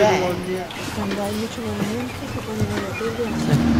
Cuando hay mucho movimiento se pone en la tele.